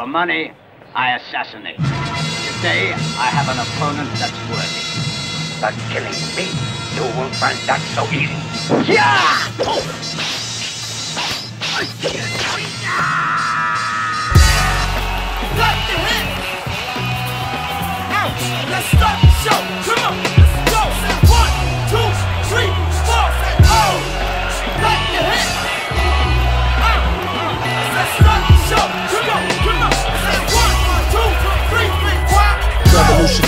For money, I assassinate. Today, I have an opponent that's worthy. But killing me, you won't find that so easy. Yeah! Let's start the show. Come on,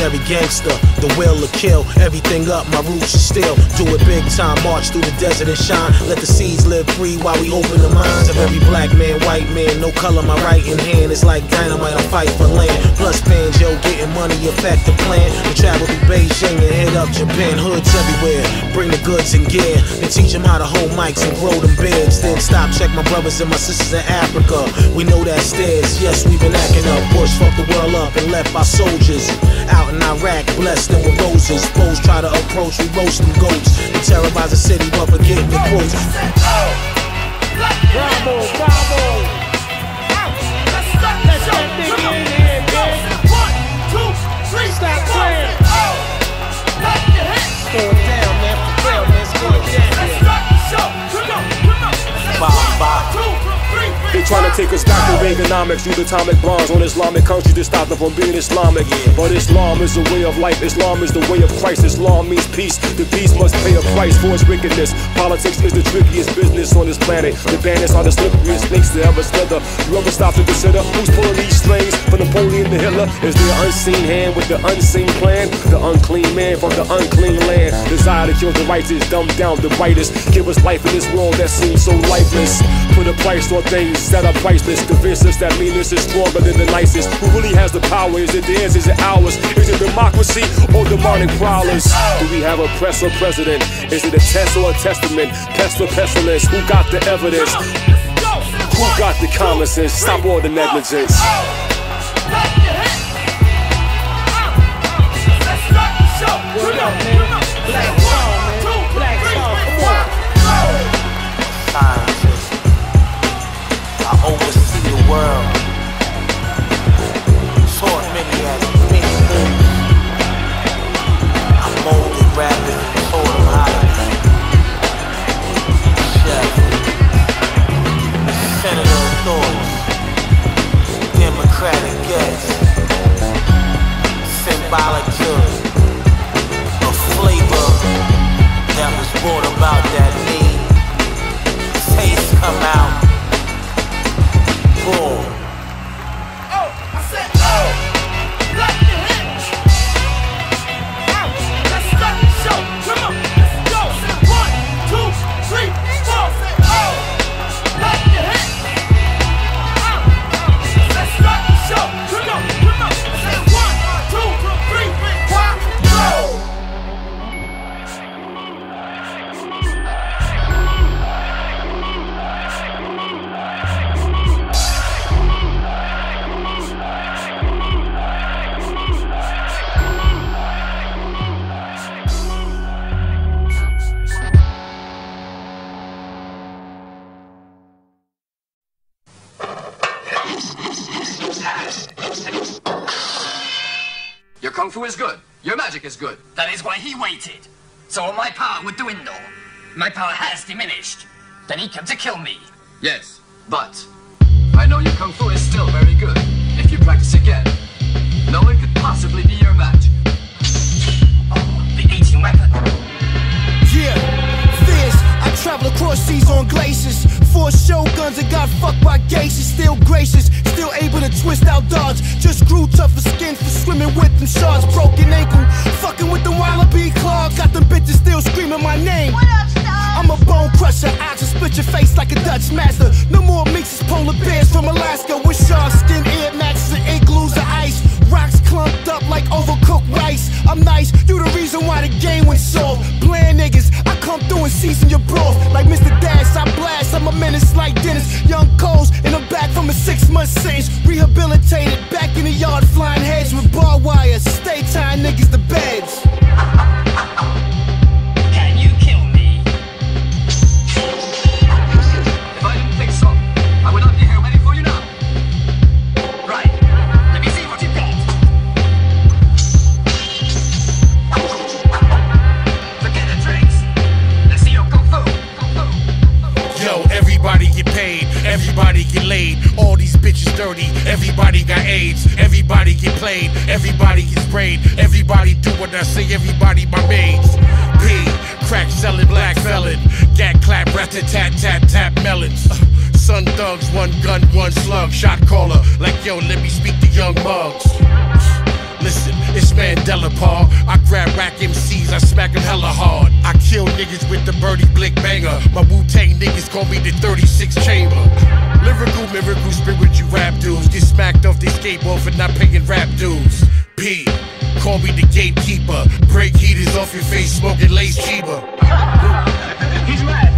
Revolutionary gangster, the will to kill everything up. My roots are still do it big time. March through the desert and shine. Let the seeds live free while we open the minds of every black man, white man. No color, my right hand is like dynamite. I fight for land. Plus banjo, getting money, affect the plan. We travel through Beijing and hit up Japan. Hoods everywhere. Bring the goods and gear and teach them how to hold mics and grow them beards. Then stop, check my brothers and my sisters in Africa. We know that stairs. Yes, we've been acting up. Bush fucked the world up and left our soldiers out in Iraq, blessed them with roses. Foes try to approach, we roast them goats. And terrorize the city, but forgetting the quotes. Bravo, bravo. Let's start the show. Come on, let's go. One, two, three, Stop four. playing. Oh, like the hit. Going down, man. For real, man. It's going down Let's here. start the show. Come on, come on. Let's Bye, go. bye. One, two, three, They trying to take us back to Reaganomics, use atomic bombs on Islamic countries to stop them from being Islamic. But Islam is a way of life, Islam is the way of Christ. Islam means peace. The peace must pay a price for its wickedness. Politics is the trickiest business on this planet. The bandits are the slipperiest snakes to ever slither. You ever stop to consider who's pulling these strings? From Napoleon to Hitler, is there an unseen hand with the unseen plan? The unclean man from the unclean land. Desire to kill the righteous, dumb down the righteous. Give us life in this world that seems so lifeless. Put a price on things that are priceless. Convince us that meanness is stronger than the nicest. Who really has the power? Is it theirs? Is it ours? Is it democracy or demonic prowlers? Do we have a press or president? Is it a test or a testament? Pest or pestilence? Who got the evidence? Who got the common sense? Stop all the negligence. Your magic is good. That is why he waited. So my power would dwindle. My power has diminished. Then he came to kill me. Yes, but I know your kung fu is still very good. If you practice again, no one could possibly be your match. Oh, the 18 weapon. Yeah, fierce. I travel across seas on glaciers. Four shoguns and got fucked by geishas. Still gracious, still able to twist out dodge. Just grew tougher skin for swimming with them sharks. Broken ankle, fucking with the wallaby claw. Got them bitches still screaming my name. what up, I'm a bone crusher. I just split your face like a Dutch master. No more mixes, polar bears from Alaska with shark skin, ear matches, and igloos of ice. Rocks clumped up like overcooked rice. I'm nice, you the reason why the game went soft. Bland niggas, I come through and season your broth. Like Mr. Dash, I blast, I'm a menace like Dennis. Young Coles, and I'm back from a six month sentence. Rehabilitated, back in the yard, flying heads with barbed wire. Stay tying niggas to beds. Played, everybody gets sprayed, everybody do what I say, everybody my maids. P, crack selling black felon, gat clap, rat tat tat tap melons. Son thugs, one gun, one slug, shot caller. Like yo, let me speak to young mugs. Listen, it's Mandela Paul. I grab rack MCs, I smack them hella hard. I kill niggas with the birdie blick banger. My Wu Tang niggas call me the 36 chamber. Lyrical, miracle, spiritual rap dudes. Get off they skateboard for not paying rap dues. P. Call me the gatekeeper. Break heaters off your face, smoking lace cheaper. He's mad.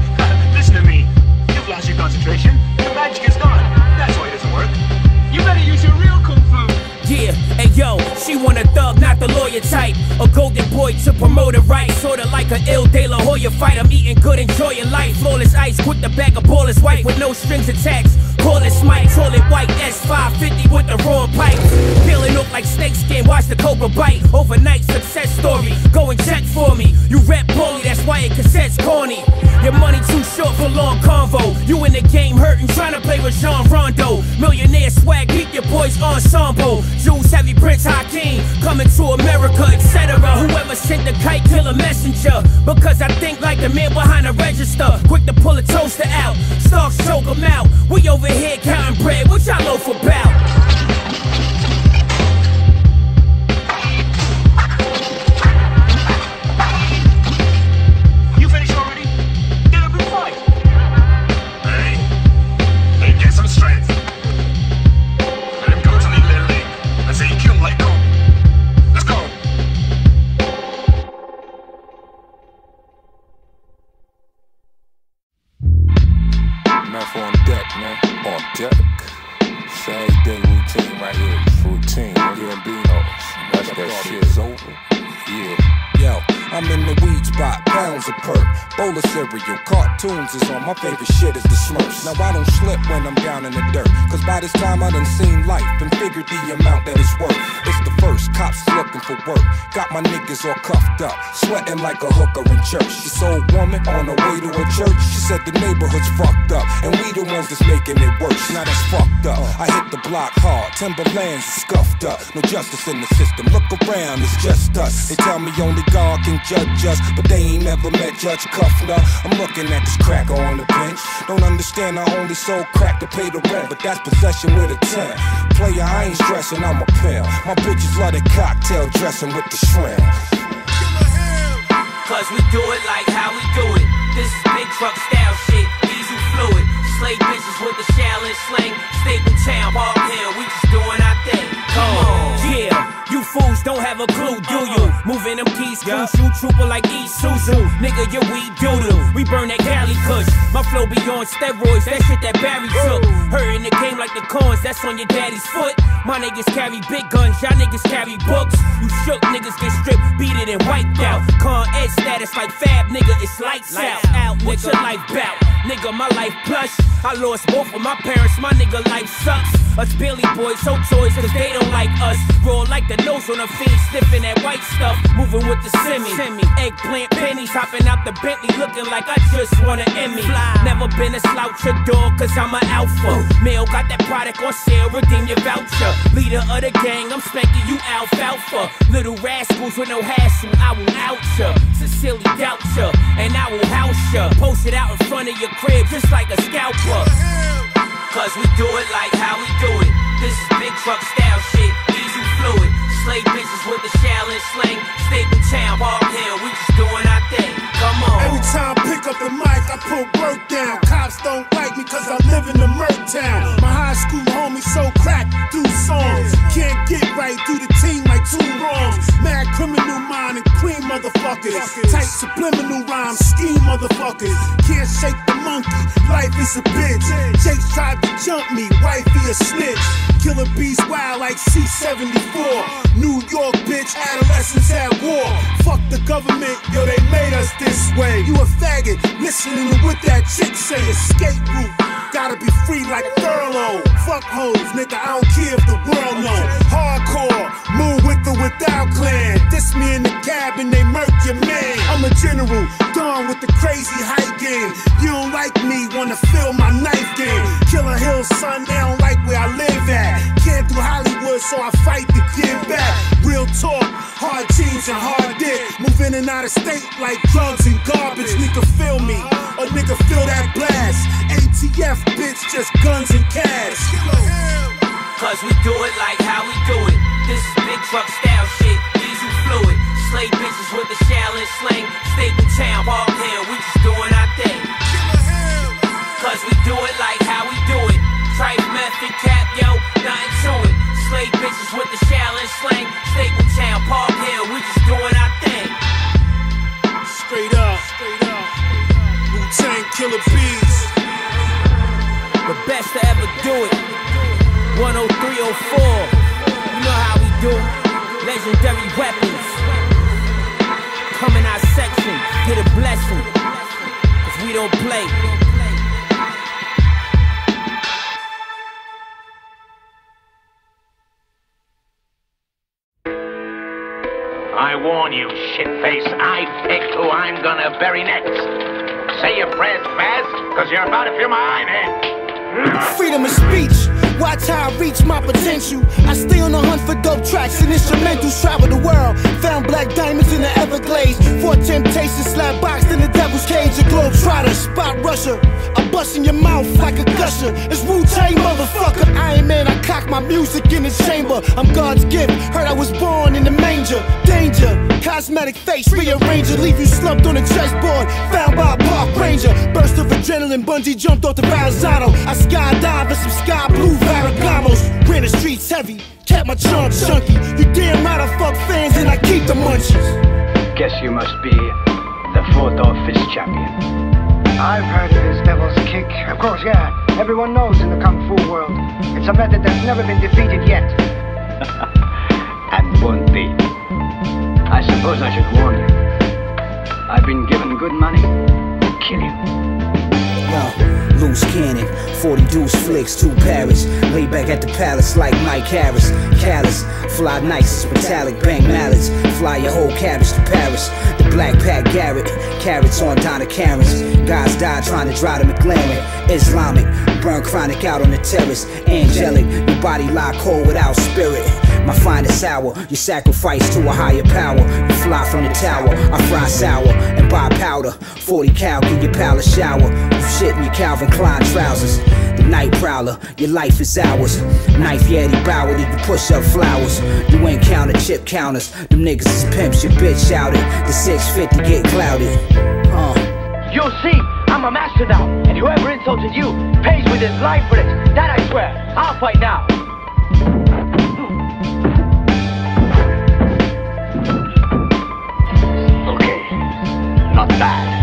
Listen to me. You've lost your concentration. Your magic is gone. That's why it doesn't work. You better use your real kung fu. Yeah, and yo, she want a thug, not the lawyer type. A golden boy to promote it right. Sorta like a ill De La Hoya fight. I'm eating good, enjoying life. Flawless ice, quick the bag of ballers white with no strings attached. Call it Smite, call it white S550 with the raw pipe. Peeling up like snake skin, watch the cobra bite. Overnight success story, go and check for me. You rap poorly, that's why it cassette's corny. Your money too short for long convo. You in the game hurting, trying to play with Jean Rondo. Millionaire swag, keep your boys ensemble. Juice heavy Prince Hakeem, coming to America, etc. Whoever sent the kite, kill a messenger. Because I think like the man behind the register. Quick to pull a toaster out, stocks choke 'em out. We over here counting bread, what y'all loaf about? My niggas all up, sweating like a hooker in church. This old woman on her way to a church. She said the neighborhood's fucked up, and we the ones that's making it worse. Now that's fucked up. I hit the block hard, Timberlands scuffed up. No justice in the system. Look around, it's just us. They tell me only God can judge us, but they ain't never met Judge Kuffner. I'm looking at this cracker on the bench. Don't understand, I only sold crack to pay the rent, but that's possession with a 10. Player, I ain't stressing, I'm a pimp. My bitches love the cocktail dressing with the shrimp. Cause we do it like how we do it. This is big truck style shit, diesel fluid. Slay bitches with the Shaolin sling. Stapleton, Hill, we just doing our thing. Come on. Yeah, you fools don't have a clue, do you? Moving them keys, crucial, trooper like Isuzu. Nigga, your weed doodle. We burn that Cali kush. My flow be on steroids, that shit that Barry took. Hurting the game like the coins, that's on your daddy's foot. My niggas carry big guns, y'all niggas carry books. You shook niggas get stripped, beat it and wiped out. Con ed status like Fab, nigga, it's lights out. Out, what's your life bout? Nigga, my life plush. I lost both of my parents, my nigga life sucks. Us Billy boys, so toys, cause they don't like us. Roll like the nose on a fiend, sniffing that white stuff. Moving with the semi. Eggplant pennies, hopping out the Bentley, looking like I just won an Emmy. Never been a slouch or dog, cause I'm an alpha. Mail got that product on sale, redeem your voucher. Leader of the gang, I'm spanking you alfalfa. Little rascals with no hassle, I will out ya. Sincerely doubt ya, and I will house ya. Post it out in front of your crib, just like a scalper. Cause we do it like how we do it. This is big truck style shit, diesel fluid. Slay bitches with the Shaolin sling. Stapleton, Park Hill, we just doing our thing. Come on. Every time I pick up the mic, I put work down. Cops don't like me cause I live in the Merc town. My high school homies so cracked through songs. Can't get right through the team like two wrongs. Mad criminal mind and cream motherfuckers. Tight subliminal rhymes, scheme motherfuckers. Can't shake the monkey, life is a bitch. Jake tried to jump me, wifey a snitch. Killer bees wild like C74. New York bitch, adolescents at war. Fuck the government, yo, they made us this way. You a faggot, listening to what that chick say. Escape route, gotta be free like Thurlow. Fuck hoes, nigga, I don't care if the world know. Hardcore. Move without clan. This me in the cabin, they murk your man. I'm a general, gone with the crazy hype game. You don't like me, wanna feel my knife game. Killer Hill, son, they don't like where I live at. Came through Hollywood, so I fight to get back. Real talk, hard jeans and hard dick. Move in and out of state like drugs and garbage. Nigga feel me, or nigga feel that blast. ATF, bitch, just guns and cash. Cause we do it like how we do it. This is big truck the sling. Stapleton, Park Hill, we just doing our thing. Cause we do it like how we do it. Trife method cap, yo, nothing to it. Slay bitches with the Shaolin sling. Staple Town, Park Hill, we just doing our thing. Straight up, straight up. Wu Tang Killer Bees. The best to ever do it. 10304. You know how we do. Legendary weapons. Don't play. I warn you, shitface, I pick who I'm gonna bury next. Say your prayers fast, cause you're about to feel my eye, man. Freedom of speech. Watch how I reach my potential. I stay on the hunt for dope tracks and instrumentals. Travel the world. Found black diamonds in the Everglades. For temptation, slap boxed in the devil's globe trotter, spot rusher. I bust in your mouth like a gusher. It's Wu Tang, motherfucker. Iron Man, I cock my music in the chamber. I'm God's gift. Heard I was born in the manger. Danger. Cosmetic face, rearranger. Leave you slumped on a chessboard. Found by a park ranger. Burst of adrenaline, bungee jumped off the Verrazano. I skydive in some sky blue Ferragamos. Ran the streets heavy, kept my charm chunky. You damn right I fuck fans and I keep the munchies. Guess you must be the fourth office champion. I've heard of this devil's kick. Of course, yeah. Everyone knows in the kung fu world. It's a method that's never been defeated yet. And won't be. I suppose I should warn you. I've been given good money to kill you. Loose cannon, 40 deuce flicks, two Paris. Lay back at the palace like Mike Harris. Callous, fly nice, metallic, bang mallets. Fly your whole cabbage to Paris. The black pack Garrett, carrots on Donna Karan's. Guys died trying to drive the McLaren. Islamic, burn chronic out on the terrace. Angelic, your body lie cold without spirit. My finest hour, you sacrifice to a higher power. You fly from the tower, I fry sour buy powder. 40 cal, give your pal a shower. You shit in your Calvin Klein trousers. The night prowler, your life is ours. Knife Yeti Bauer, you push up flowers. You ain't counter chip counters. Them niggas is pimps, your bitch shouted. The 650 get clouded. Uh. You'll see, I'm a master now, and whoever insulted you pays with his life for it. That I swear. I'll fight now. Not bad.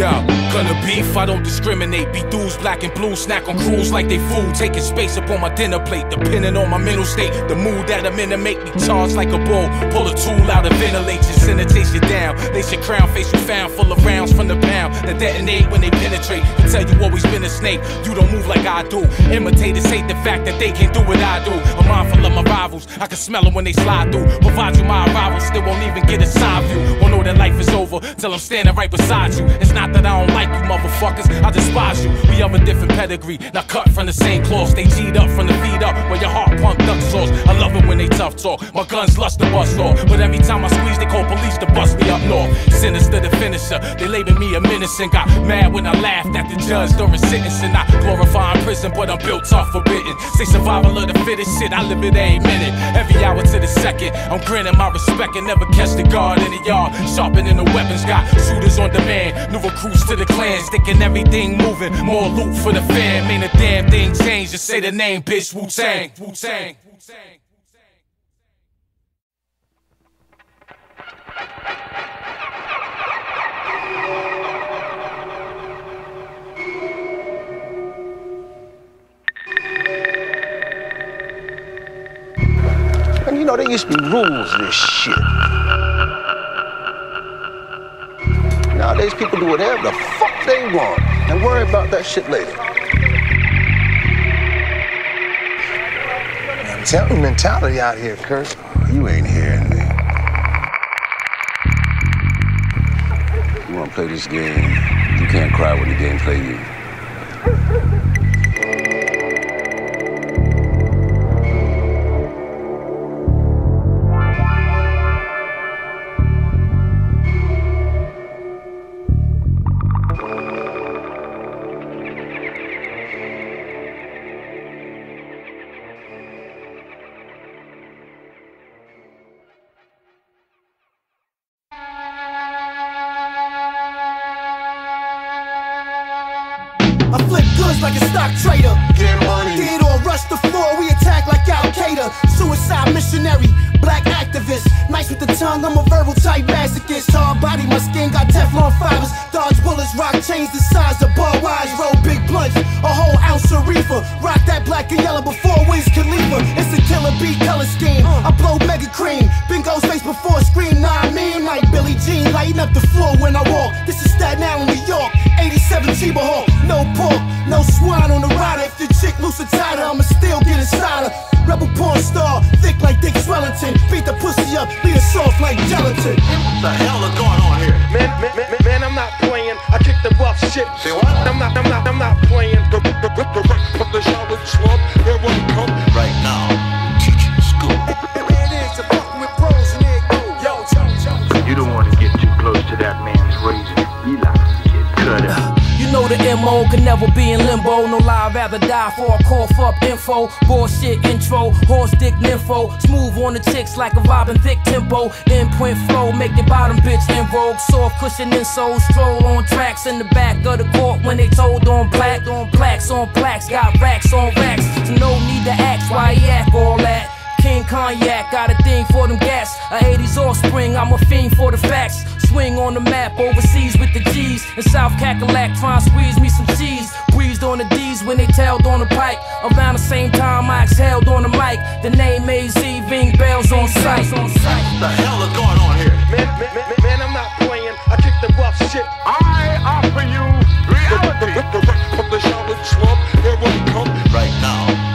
Yeah, gonna beef, I don't discriminate. Be dudes black and blue, snack on cruise like they food. Taking space up on my dinner plate, depending on my mental state. The mood that I'm in to make me charge like a bull. Pull a tool out and ventilate you, sanitate you down. Lace your crown, face you found full of rounds from the pound that detonate when they penetrate. I tell you always been a snake, you don't move like I do. Imitators hate the fact that they can't do what I do. I'm mindful of my rivals, I can smell them when they slide through. Provide you my arrival, still won't even get a side view. Won't know that life is over till I'm standing right beside you. It's not that I don't like you, motherfuckers, I despise you. We have a different pedigree, not cut from the same cloth. They G'd up from the feet up, where your heart pumped duck sauce. I love it when they tough talk. My guns lust to bust off, but every time I squeeze, they call police to bust me up north. Sinister the finisher, they label me a menace and got mad when I laughed at the judge during sentencing. I glorify in prison, but I'm built tough, forbidden. Say survival of the fittest shit, I live it every minute, every hour to the second. I'm grinning my respect and never catch the guard in the yard. Sharpening the weapons, got shooters on demand. New recruits to the clan, sticking everything moving. More loot for the fam, ain't a damn thing changed. Just say the name, bitch, Wu Tang. Wu Tang. And you know, there used to be rules this shit. Nowadays, people do whatever the fuck they want and worry about that shit later. I'm telling you, mentality out here, Kurt. You ain't hearing me. You wanna play this game? You can't cry when the game play you. Staten Island, New York. 87 Chiba Hawk, no pork, no swine on the rider. If your chick loose or tighter, I'ma still get inside her. Rebel porn star, thick like Dick Swellington. Beat the pussy up, leave it soft like gelatin. What the hell is going on here? Man, man, man, man, I'm not playing. I kick the rough shit. See what? I'm not, I'm not, I'm not playing. The, the, the, the, the, the shower slump, here we come. Right now, The can never be in limbo. No lie, I'd rather die for a cough up info. Bullshit intro, horse dick nympho. Smooth on the chicks like a robin, thick tempo. Inpoint flow, make your bottom bitch in vogue. Soft cushion insoles, stroll on tracks in the back of the court when they told on black. On plaques on plaques, got racks on racks. So no need to ask why he act all that. King Cognac, got a thing for them gas. A 80s offspring, I'm a fiend for the facts. Swing on the map, overseas with the G's. In South Cackalack, trying to squeeze me some cheese. Breezed on the D's when they tailed on the pipe. Around the same time, I exhaled on the mic. The name AZ, ring bells on sight. On sight. What the hell is going on here? Man, man, man, man, I'm not playing. I kick the rough shit. I offer you reality. The, the, the, the, the shower slump, here we come. Right now,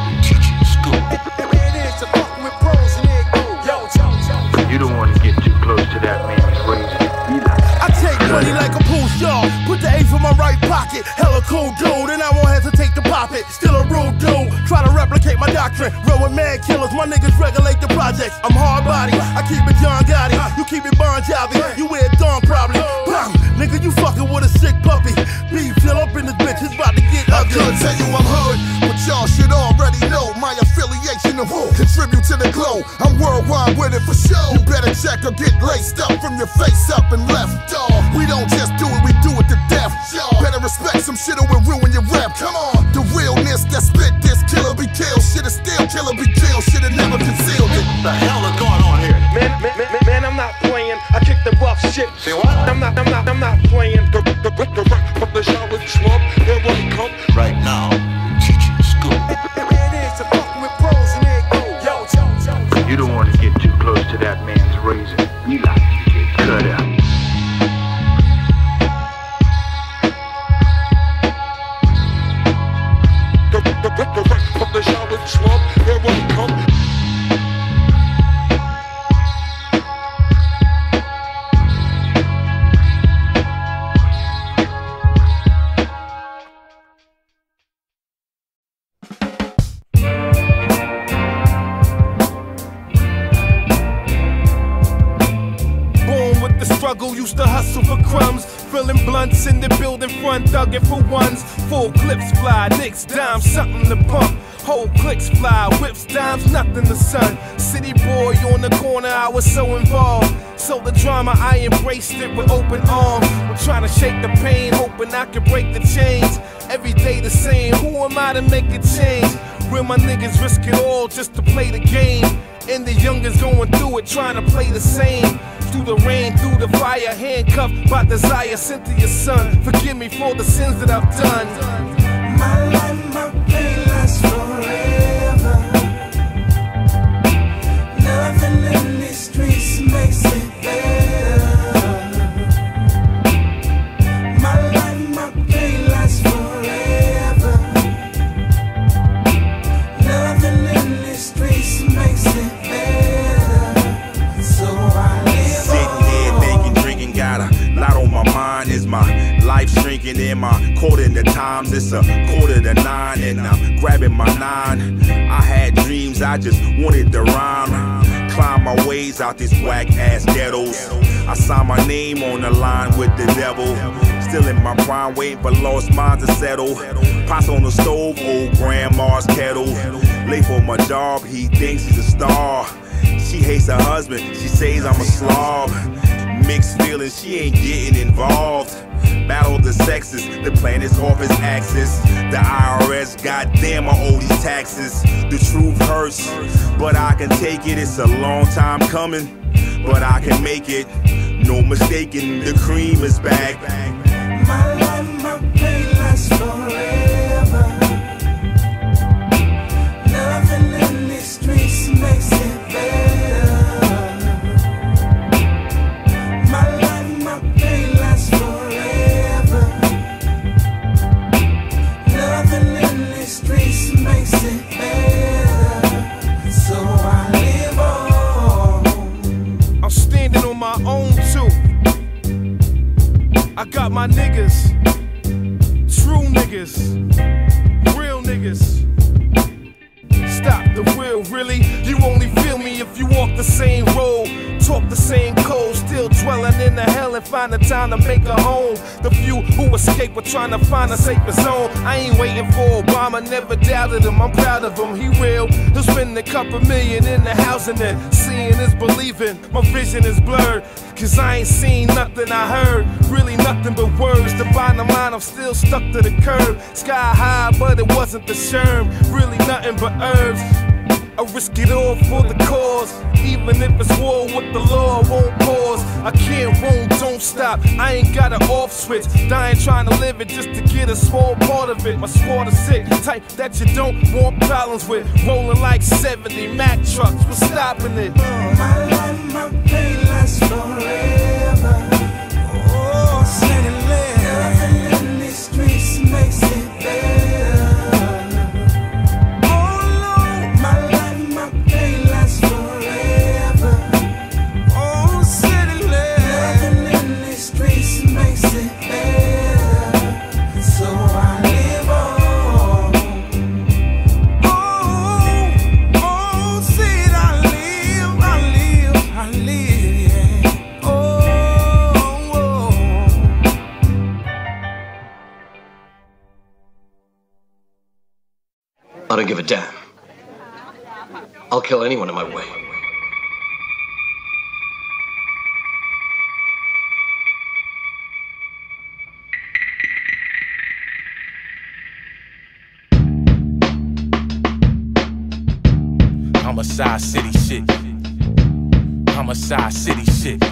pocket. Hella cool dude, and I won't hesitate to pop it. Still a rude dude. Try to replicate my doctrine. Roll with man killers, my niggas regulate the projects. I'm hard body. I keep it John Gotti. You keep it Bon Jovi. You wear Dawn probably. Bang, nigga, you fucking with a sick puppy. Beef fill up in this bitch. It's about to get ugly. I ugly. could tell you I'm hood, but y'all should already know my affiliation of who contribute to the glow. I'm worldwide with it for sure. You better check or get laced up from your face up and left. Dog, we don't just do it, we do it. Better respect some shit or we'll ruin your rap. Come on, the realness that spit this killer be killed. Shit is still killer be killed. Should have never concealed it. What the hell is going on here? Man, man, man, man, man, I'm not playing. I kick the rough shit. See what? I'm not, I'm not, I'm not playing. The, the, the, the, the, the shower slump, here we come. Right now, teaching trying to play the same. Through the rain, through the fire, handcuffed by desire. Cynthia's son, forgive me for the sins that I've done. I just wanted to rhyme. Climb my ways out these whack ass ghettos. I signed my name on the line with the devil. Still in my prime, waiting for lost minds to settle. Pots on the stove, old grandma's kettle. Late for my job, he thinks he's a star. She hates her husband, she says I'm a slob. Mixed feelings, she ain't getting involved. Battle the sexes, the planet's off its axis. The IRS, goddamn, I owe these taxes. The truth hurts, but I can take it. It's a long time coming, but I can make it. No mistaking, the cream is back. My My niggas, true niggas, real niggas. Stop the wheel, really? You only feel me if you walk the same road, talk the same code, still dwelling in the hell and find the time to make a home. The few who escape are trying to find a safer zone. I ain't waiting for Obama, never doubted him. I'm proud of him, he real. He'll spend a couple million in the house and then seeing is believing. My vision is blurred. Cause I ain't seen nothing I heard, really nothing but words. The bottom line, I'm still stuck to the curb. Sky high, but it wasn't the sherm. Really nothing but herbs. I risk it all for the cause. Even if it's war with the law, I won't pause. I can't, won't, don't stop. I ain't got an off switch. Dying trying to live it just to get a small part of it. My squad is sick, type that you don't want problems with. Rolling like 70 Mack trucks, we're stopping it? My life, my pain lasts forever. Oh, say it live. Nothing in these streets makes it I'll kill anyone in my way. Homicide City shit. Homicide City shit.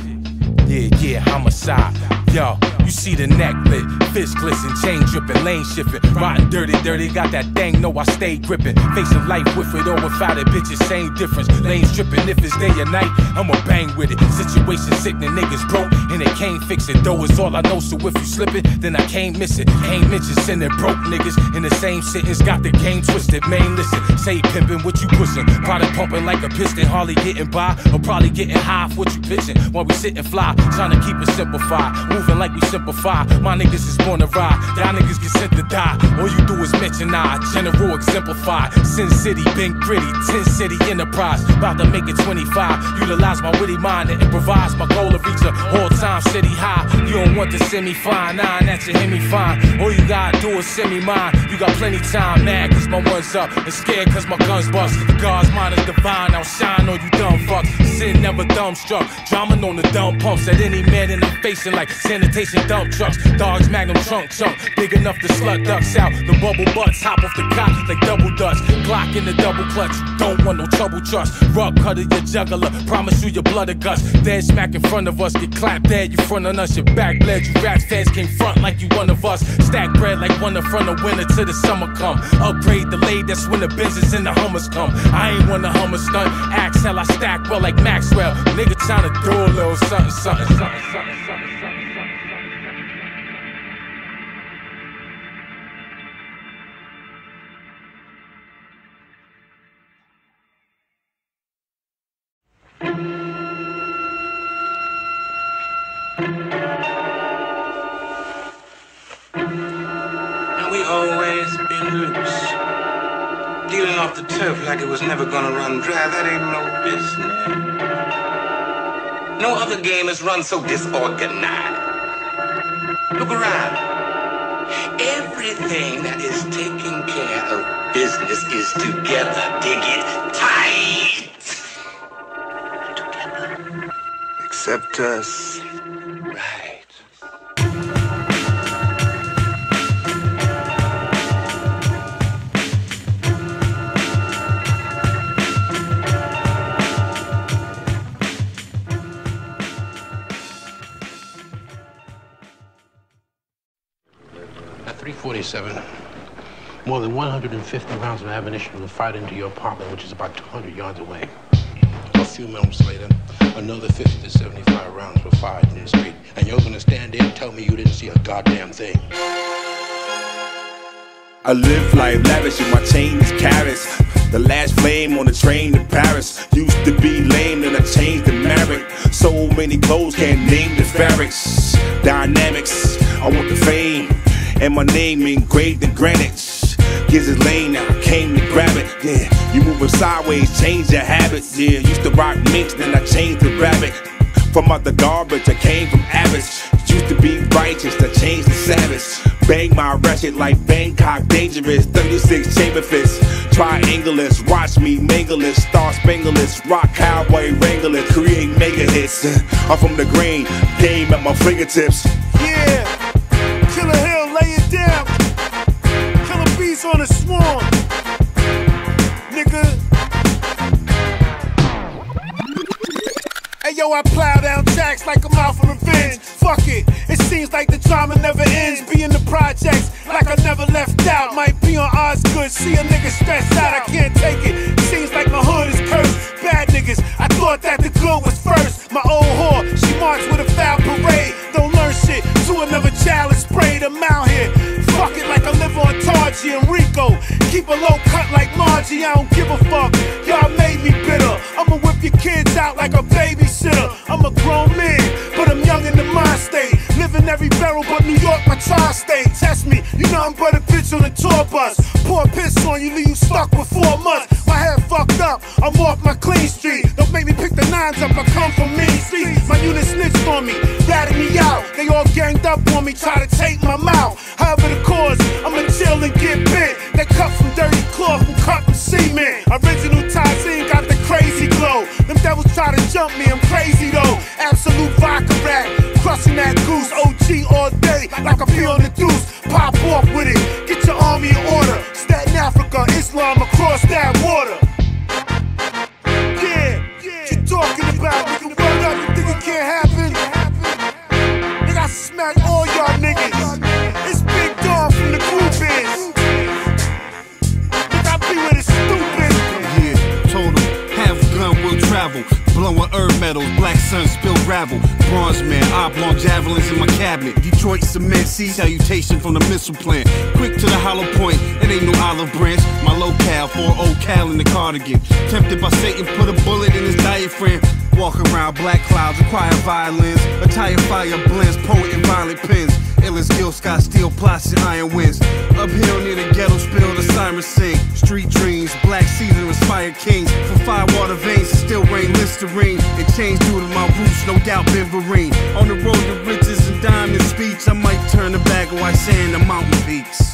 Yeah, yeah, homicide. Yo, you see the neck lit, fist glisten, chain dripping, lane shifting, rotten, dirty, dirty. Got that thing, no, I stay gripping. Facing life with it or without it, bitches, same difference. Lanes dripping, if it's day or night, I'ma bang with it. Situation sickening, niggas broke, and they can't fix it. Though it's all I know, so if you slip it, then I can't miss it. Ain't mention sending broke niggas in the same sentence. Got the game twisted, man. Listen, say pimping, what you pushing? Product pumping like a piston, hardly getting by, or probably getting high for what you pitching. While we sit and fly, trying to keep it simplified, moving like we simplify. My niggas is born to ride, y'all niggas get sent to die. All you do is mention I, general exemplify. Sin City, been gritty, 10 city enterprise. About to make it 25. Utilize my witty mind to improvise. My goal to reach a all time city high. You don't want to send me fine, nah, that you hear me fine. All you gotta do is send me mine. You got plenty time, mad cause my one's up. And scared cause my gun's bust. The God's mind is divine, I'll shine on you dumb fucks. Sin never dumbstruck. Drama on the dumb pumps at any man in the facing like sanitation dump trucks. Dogs magnum trunk chunk. Uh, big enough to slut ducks out. The bubble butts hop off the cot like double dutch. Glock in the double clutch. Don't want no trouble trust. Rug cutter your juggler. Promise you your blood or guts. Dead smack in front of us. Get clapped dead. You front on us. Your back bled. You rap feds came front like you one of us. Stack bread like one in front of winter till the summer come. Upgrade delayed. That's when the Benzes and the Hummers come. I ain't want the Hummer stunt. Axe hell I stack well like Maxwell. Nigga trying to do a little something, something, something, something, something. always been loose. Dealing off the turf like it was never gonna run dry, that ain't no business. No other game is run so disorganized. Look around. Everything that is taking care of business is together. Dig it tight. Except us. Right. At 347, more than 150 rounds of ammunition were fired into your apartment, which is about 200 yards away. A few moments later, another 50 to 75 rounds were fired in the street. And you're gonna stand there and tell me you didn't see a goddamn thing. I live life lavish and my chain is carrots. The last flame on the train to Paris used to be lame, and I changed to married. So many clothes can't name the fabrics. Dynamics, I want the fame, and my name engraved in granite. Gives it lane now, came to grab it. Yeah, you moving sideways, change your habits. Yeah, used to rock minks, then I changed to rabbit. From out the garbage, I came from Abbott's. Used to be righteous, I changed to savage. Bang my ratchet like Bangkok dangerous. 36 chamber fists, triangulars. Watch me mangleless, star spangleless. Rock cowboy wrangler, create mega hits. I'm from the green, game at my fingertips. Yeah, On the swarm. Nigga. Hey yo, I plow down tracks like I'm out for revenge. Fuck it, it seems like the drama never ends. Be in the projects like I never left out. Might be on Osgood, see a nigga stressed out. I can't take it. Seems like my hood is cursed. Bad niggas, I thought that the good was first. My old whore, she marched with a foul parade. Don't learn shit to another child spray them out here. Fuck it like I live on Targy and Rico. Keep a low cut like Margie, I don't give a fuck. Y'all made me bitter. I'ma whip your kids out like a babysitter. I'm a grown man, but I'm young in the mind state. Live in every barrel but New York, my tri-state. Test me, you know I'm but a bitch on a tour bus. Pour piss on you, leave you stuck for four months. My head fucked up, I'm off my clean street. Don't make me pick the nines up, I come from mean streets. My unit snitched on me, ratted me out. They all ganged up on me, try to take my mouth. However the cause, I'ma chill and get bit. They cut from dirty cloth and cut from cement. Original Tyson got the crazy glow. Them devils try to jump me, I'm crazy though. Absolut vodka rat, crushing that goose. OG all day, like I feel the deuce. Pop off with it, get your army in order. Staten Africa, Islam Blowing herb metals, black sun spill gravel. Bronze man, oblong javelins in my cabinet. Detroit cement sea salutation from the missile plant. Quick to the hollow point, it ain't no olive branch. My locale, 4 cal in the cardigan. Tempted by Satan, put a bullet in his diaphragm. Walk around black clouds, acquire violins. Attire fire blends, poet and violent pens. Illest Gil Scott, steel plots and iron winds. Uphill near the ghetto, spill the sirens sing. Street dreams, black season inspired kings. For fire Listerine. It changed due to my roots, no doubt Vereen. On the road to riches and diamond speech, I might turn the bag of white sand to mountain peaks.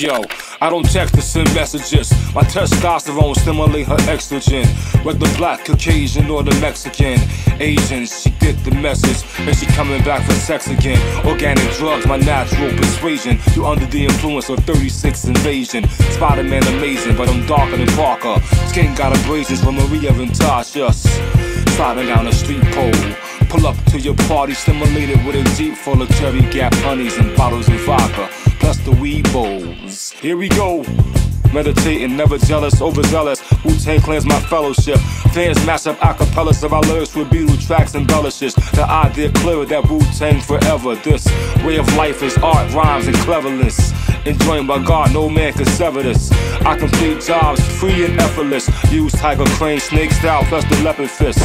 Yo, I don't text to send messages. My testosterone stimulate her estrogen. Whether black, Caucasian, or the Mexican. Asian, she get the message. And she coming back for sex again. Organic drugs, my natural persuasion. You under the influence of 36 invasion. Spider Man amazing, but I'm darker than Parker. Skin got abrasions from Maria and Tasha. Sliding down a street pole. Pull up to your party, stimulated with a jeep full of cherry gap honeys and bottles of vodka, plus the weed bowls. Here we go. Meditating, never jealous, overzealous. Wu Tang claims my fellowship. Fans mash up acapellas of our lyrics with Beatle tracks and embellishes. The idea clearer that Wu Tang forever. This way of life is art, rhymes, and cleverness. Enjoying by God, no man can sever this. I complete jobs free and effortless. Use tiger crane, snake style, plus the leopard fist.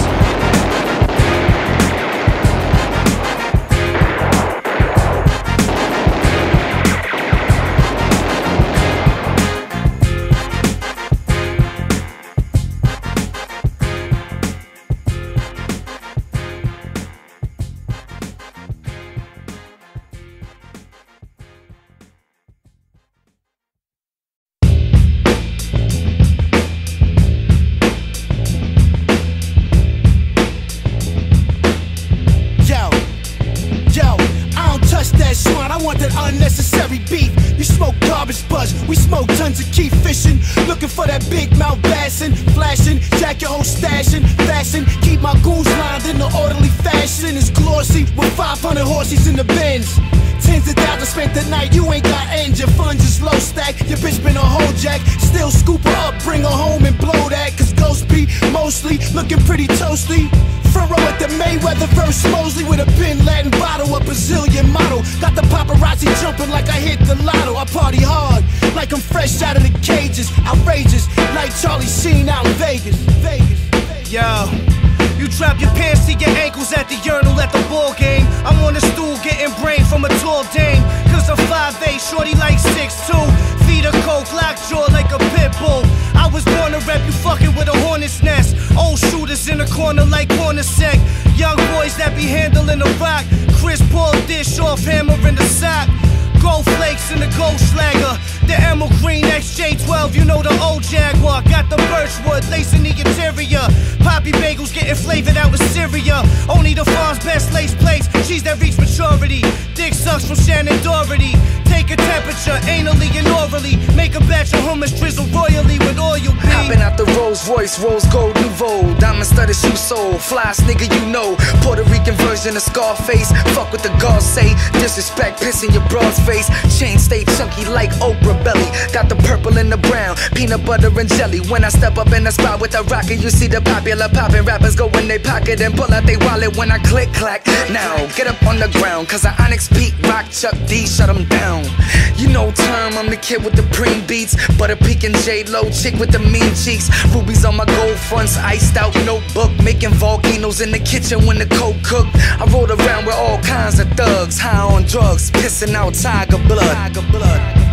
Mostly looking pretty toasty. Front row at the Mayweather verse Mosley with a Bin Laden bottle, a Brazilian model. Got the paparazzi jumping like I hit the lotto. I party hard, like I'm fresh out of the cages. Outrageous, like Charlie Sheen out in Vegas. Vegas. Yo, you drop your pants to your ankles at the urinal at the ball game. I'm on a stool getting brain from a tall dame. Cause I'm 5'8, shorty like 6'2. Feet a coke, lockjaw like a pit bull. I was born to rep you fucking with a hornet's nest. Old shooters in the corner like corner sec. Young boys that be handling the rock. Chris Paul dish off hammer in the sack. Gold flakes in the gold slagger. The emerald green XJ12, you know the old Jaguar. Got the birchwood lacing the interior. Poppy bagels getting flavored out with Syria. Only the farm's best lace plates. She's that reach maturity. Dick sucks from Shannen Doherty. Take a temperature, anally and orally. Make a batch of hummus, drizzle royally with oil. Hopping out the Rolls Royce, Rose Gold Nouveau. Diamond studded shoe sole, flies nigga you know. Puerto Rican version of Scarface. Fuck what the guards say. Disrespect, piss in your broad's face. Chain stay chunky like Oprah belly. Got the purple and the brown, peanut butter and jelly. When I step up in the spot with the rocket, you see the popular poppin' rappers go in their pocket and pull out they wallet when I click clack. Now get up on the ground, cause I Onyx Pete, Rock Chuck D, shut 'em down. You know term, I'm the kid with the preem beats. Butter peeking J Lo, chick with the mean cheeks. Rubies on my gold fronts, iced out notebook. Making volcanoes in the kitchen when the coke cooked. I rolled around with all kinds of thugs, high on drugs, pissing out tiger blood. Tiger blood.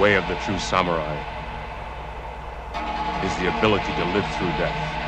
Way of the true samurai is the ability to live through death.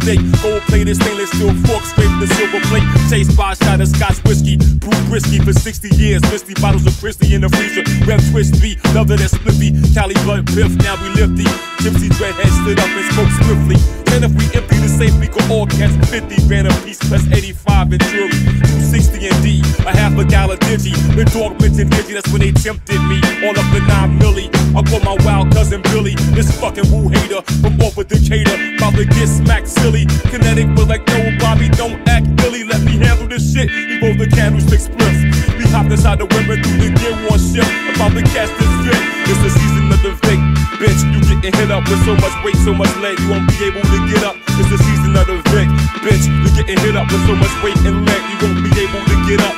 Steak, gold plated stainless steel fork, scrape the silver plate. Chased by a shot of scotch whiskey. Brew brisky for 60 years. Misty bottles of Christy in the freezer. Rev twist three, another that spliffy. Cali blood piff, now we lifty. Gypsy dreadhead stood up and spoke swiftly. And if we empty the safe, we could all catch 50 grand a piece plus 85 in jury. 260 in D, a half a dollar digi. When dog mentioned digi, that's when they tempted me. All up in 9 milli. I call my wild cousin Billy, this fucking woo hater from off a Decatur. To get smacked silly. Kinetic, but like no Bobby, don't act silly. Let me handle this shit. He rolled the candlestick spliffs. We hopped inside the women through the gear one ship. About to catch this fit. It's the season of the Vic. Bitch, you getting hit up with so much weight, so much lead, you won't be able to get up. Bitch, you getting hit up with so much weight and lead, you won't be able to get up.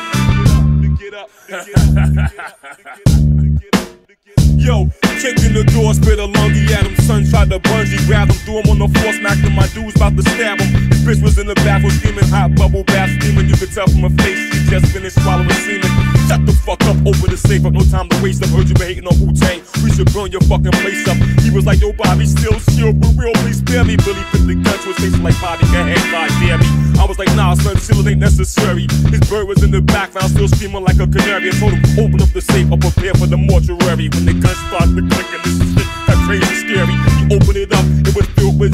Yo, kicked in the door, spit a lungy at him. Son tried to bungee, grab him, threw him on the floor, smacked him. My dude's about to stab him. This bitch was in the bathroom screaming, hot bubble bath steaming. You could tell from her face she just finished swallowing semen. Shut the fuck up, open the safe up, no time to waste up. Heard you been hating on Wu Tang. We should burn your fucking place up. He was like, yo, Bobby, still shield, but real, please spare me. Billy put the gun to his face like Bobby, go ahead, God damn me. I was like, nah, son, still it ain't necessary. His bird was in the background, still screaming like a canary. I told him, open up the safe, or prepare for the mortuary. When the gun started to click and this shit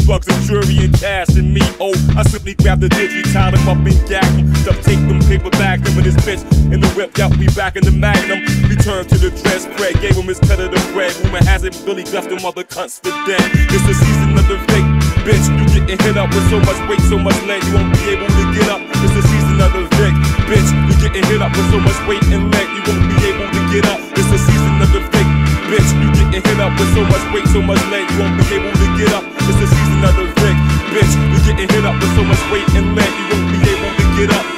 drugs and jewelry and cash and me. Oh, I simply grab the digi, tied him up and gagged him. Duct tape them paper bags, him and his bitch in the whip. Yep, we back in the magnum. Returned to the dress, Craig gave him his cut of the bread. Rumor has it, Billy left them other cunts for dead. It's the season of the fake. Bitch, you getting hit up with so much weight, so much lead, you won't be able to get up. It's the season of the Vic. Bitch, you getting hit up with so much weight and lead, you won't be able to get up. It's the season of the fake Bitch, getting hit up with so much weight, so much lead, you won't be able to get up. It's the season of the Vic. Bitch, You're getting hit up with so much weight and lead, you won't be able to get up.